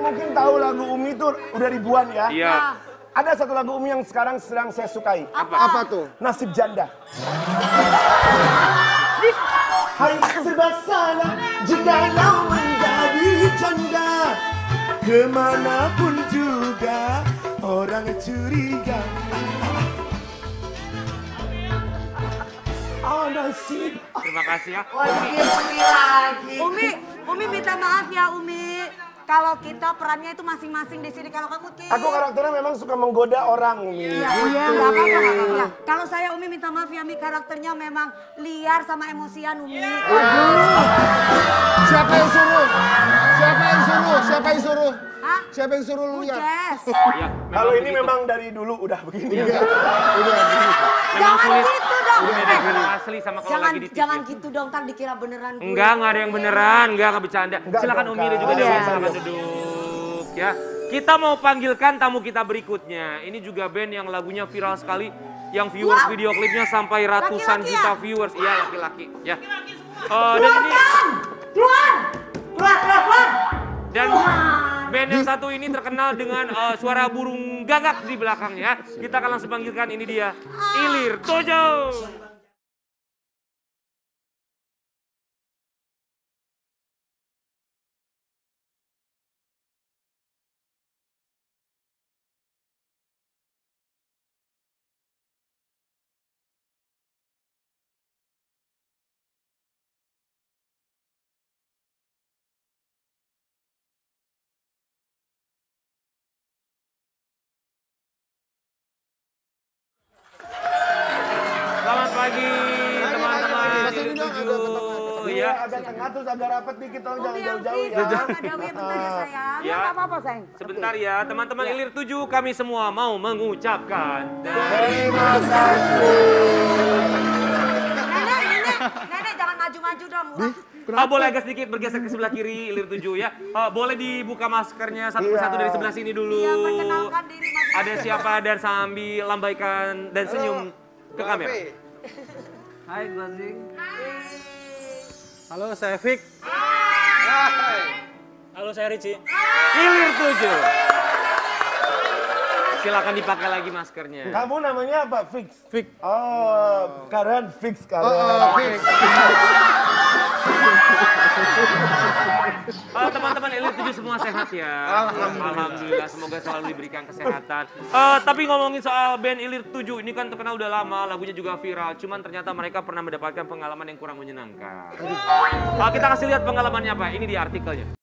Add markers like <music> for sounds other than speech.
mungkin tahu lagu Umi itu udah ribuan ya. Iya. Ada satu lagu Umi yang sekarang sedang saya sukai. Apa? Apa tuh? Nasib Janda. Hai serba salah jika kau menjadi janda Ke mana pun juga orang curiga Oh nasib Terima kasih ya. Umi, Umi minta maaf ya Umi. Kalau kita perannya itu masing-masing di sini. Kalau kamu Ki. Aku karakternya memang suka menggoda orang Umi Iya, iya, nggak apa-apa, nggak apa-apa. Ya, Kalau saya Umi minta maaf ya, Mi karakternya memang liar sama emosian Umi. Siapa yang suruh? Siapa yang suruh? Siapa yang suruh? Hah? Siapa yang suruh lu lihat? Ujes. Iya, Kalau ini begitu. memang dari dulu udah begini Udah, udah. memang Jangan sulit. gitu dong. Eh, asli sama kalau jangan lagi di TV. jangan gitu dong, ntar dikira beneran gue. Enggak, enggak ada yang beneran, enggak, enggak bercanda. Enggak silakan Umi ada juga. Dewi, Iya. silakan duduk ya. Kita mau panggilkan tamu kita berikutnya. Ini juga band yang lagunya viral sekali, yang viewers Wow. video klipnya sampai ratusan Laki-laki juta ya? viewers. Iya, laki-laki, ya. Eh, dan ini satu ini terkenal dengan eh, suara burung gagak di belakangnya. Kita akan langsung panggilkan ini dia, Ilir Tojo. Pagi teman-teman. Iya Ya. agak tengah terus agak rapat dikit tolong jangan jauh-jauh ya ada bentar ya sayang. Ya. Apa-apa sayang. Sebentar ya, teman-teman Ilir 7 kami semua mau mengucapkan Terima kasih Nenek, nenek, nenek jangan maju-maju dong. Ah, boleh agak sedikit bergeser ke sebelah kiri, ilir tujuh ya. Ah, boleh dibuka maskernya satu persatu Iya. dari sebelah sini dulu. Iya, perkenalkan diri masing-masing. Ada siapa dan sambil lambaikan dan senyum ke kamera. Hai Glazing. Halo, saya Fik. Halo, saya Ricci. Ilir tujuh. Silakan dipakai lagi maskernya. Kamu namanya apa? Fix? Fik. Oh, Karen Fix Karen Oh, fix. <laughs> Tujuh semua sehat ya. Alhamdulillah. semoga selalu diberikan kesehatan. Ah, tapi ngomongin soal band Ilir 7 ini kan terkenal udah lama, lagunya juga viral. Cuman ternyata mereka pernah mendapatkan pengalaman yang kurang menyenangkan. Ah, kita kasih lihat pengalamannya apa? Ini di artikelnya.